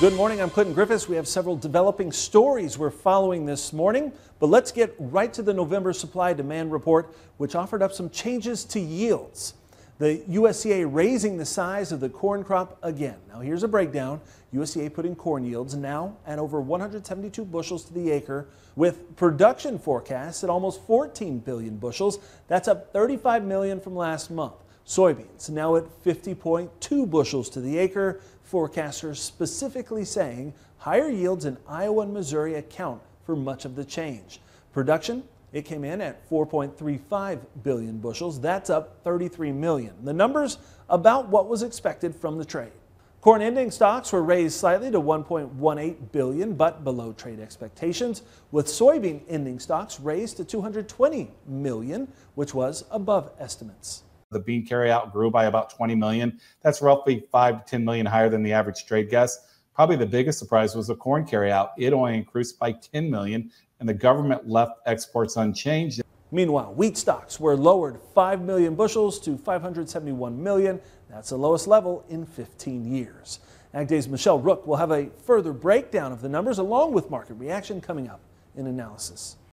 Good morning. I'm Clinton Griffiths. We have several developing stories we're following this morning, but let's get right to the November supply demand report, which offered up some changes to yields. The USDA raising the size of the corn crop again. Now, here's a breakdown. USDA putting corn yields now at over 172 bushels to the acre, with production forecasts at almost 14 billion bushels. That's up 35 million from last month. Soybeans now at 50.2 bushels to the acre. Forecasters specifically saying higher yields in Iowa and Missouri account for much of the change. Production, it came in at 4.35 billion bushels. That's up 33 million. The numbers about what was expected from the trade. Corn ending stocks were raised slightly to 1.18 billion, but below trade expectations, with soybean ending stocks raised to 220 million, which was above estimates. The bean carryout grew by about 20 million. That's roughly 5 to 10 million higher than the average trade guess. Probably the biggest surprise was the corn carryout. It only increased by 10 million, and the government left exports unchanged. Meanwhile, wheat stocks were lowered 5 million bushels to 571 million. That's the lowest level in 15 years. AgDay's Michelle Rook will have a further breakdown of the numbers along with market reaction coming up in analysis.